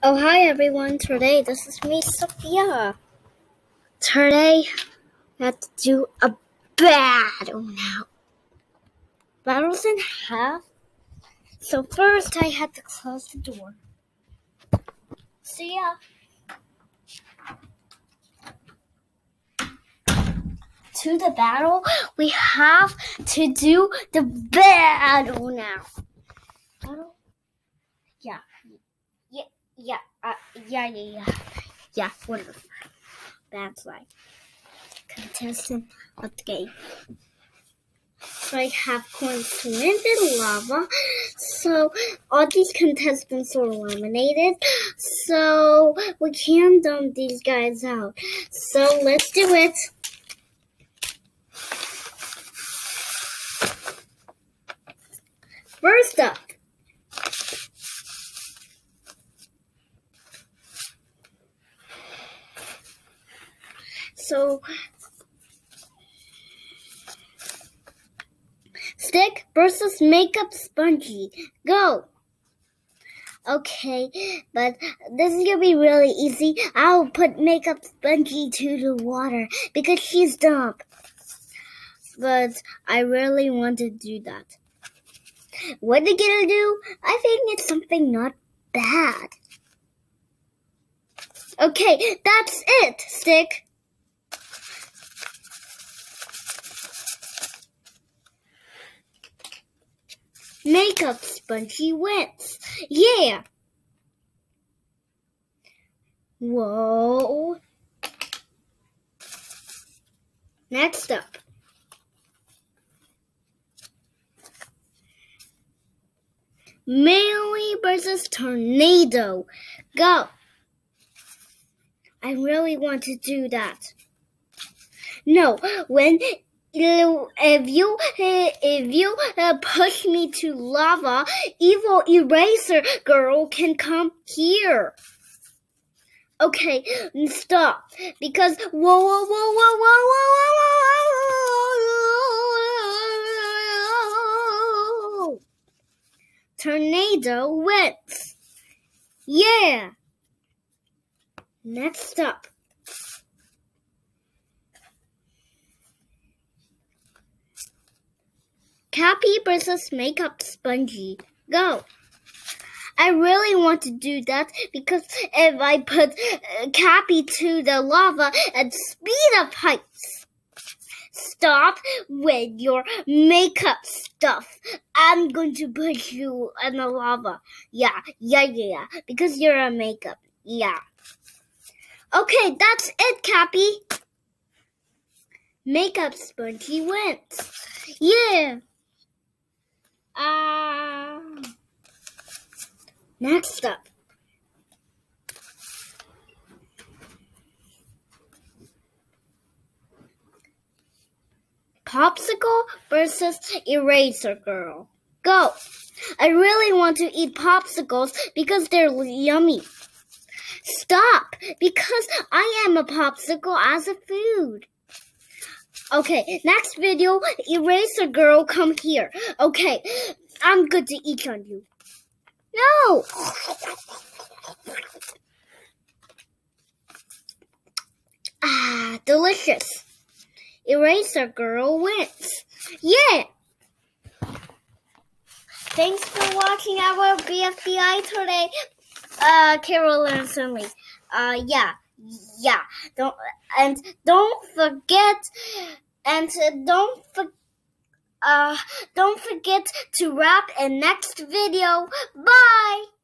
Oh, hi everyone. Today, this is me, Sofiia. Today, I have to do a battle now. Battles in half. So, first, I had to close the door. See ya. To the battle, we have to do the battle now. Battle? Yeah. Yeah, uh, yeah, yeah, yeah, yeah, whatever. That's like contestant of the game. So I have coins to the lava. So all these contestants are eliminated. So we can dump these guys out. So let's do it. First up, So stick versus makeup spongy. Go. Okay, but this is gonna be really easy. I'll put makeup spongy to the water because she's dumb. But I really want to do that. What are you gonna do? I think it's something not bad. Okay, that's it, Stick. Makeup spongy wets. Yeah. Whoa. Next up. Mary versus Tornado. Go. I really want to do that. No, when if you if you push me to lava, evil eraser girl can come here. Okay, stop because whoa whoa whoa whoa whoa whoa whoa. whoa. Tornado wins. Yeah. Next up. Cappy versus Makeup Spongy. Go. I really want to do that because if I put uh, Cappy to the lava and speed up heights. Stop with your makeup stuff. I'm going to put you in the lava. Yeah, yeah, yeah, because you're a makeup. Yeah. Okay, that's it, Cappy. Makeup Spongy wins. Yeah. Uh, next up. Popsicle versus Eraser Girl. Go! I really want to eat popsicles because they're yummy. Stop! Because I am a popsicle as a food. Okay, next video, Eraser Girl, come here. Okay, I'm good to eat on you. No! Ah, delicious. Eraser Girl wins. Yeah! Thanks for watching our BFDI today, uh, Carolyn and Sunny. Uh, yeah yeah don't and don't forget and don't for, uh don't forget to wrap in next video. Bye